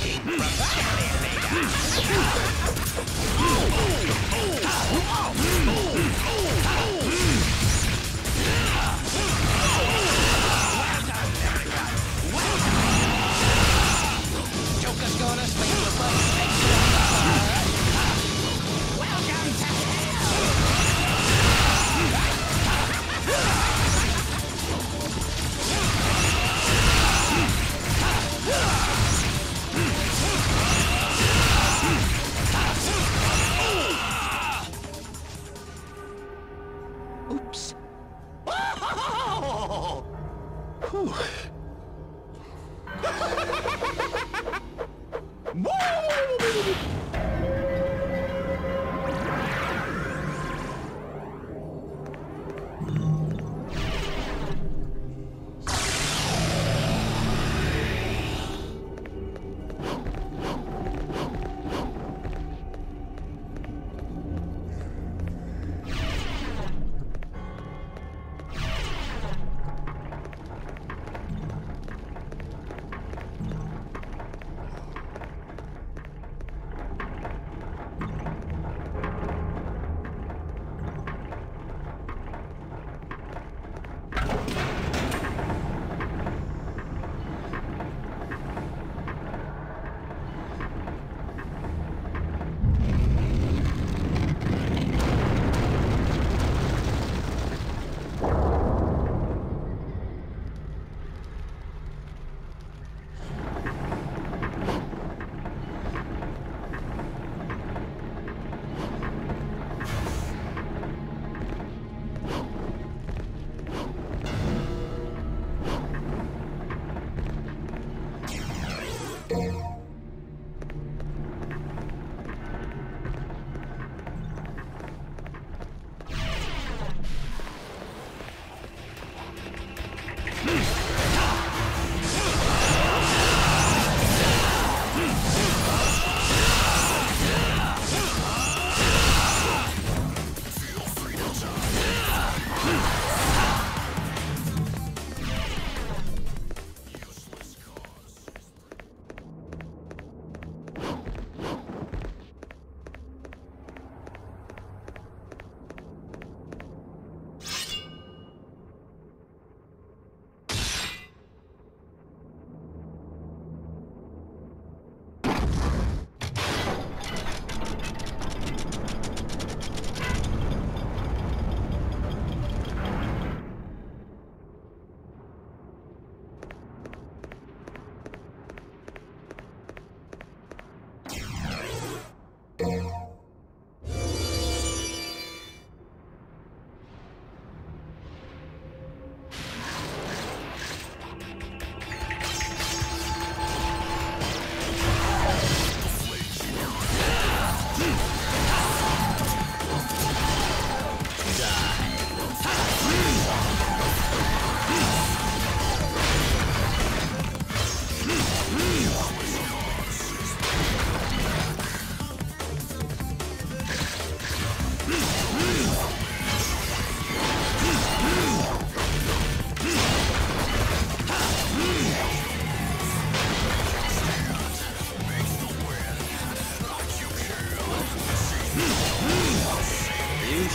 Welcome to hell! My name is Shield. Or you can expect a spanking from Scallywag. Joker's gonna swing your butt. Welcome to hell!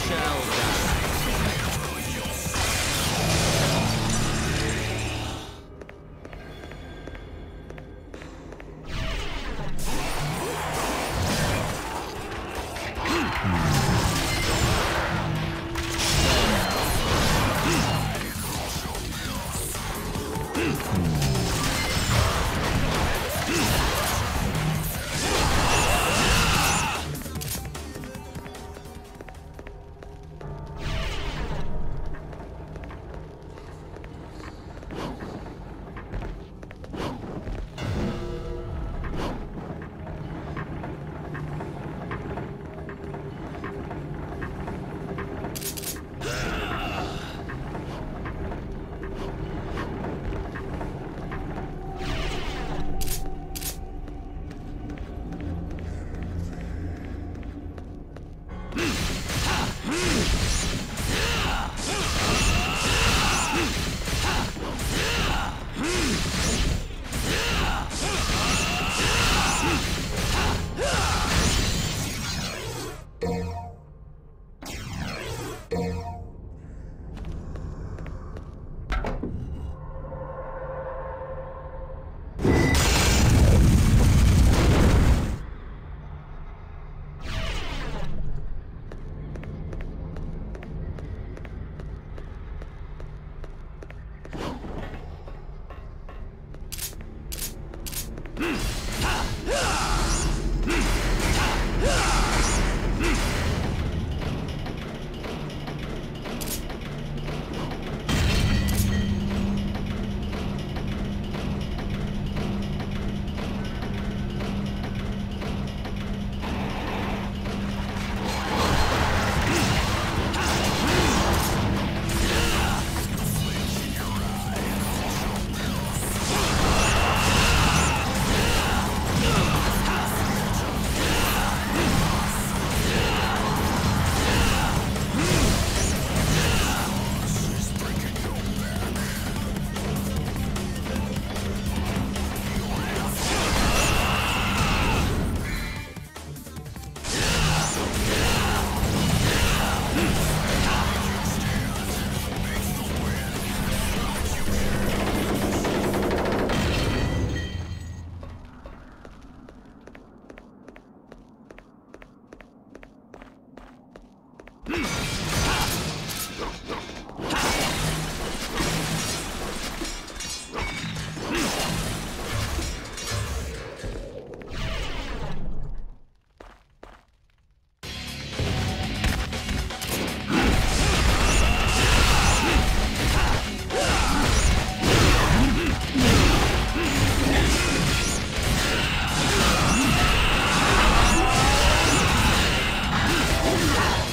shall die. Zumba!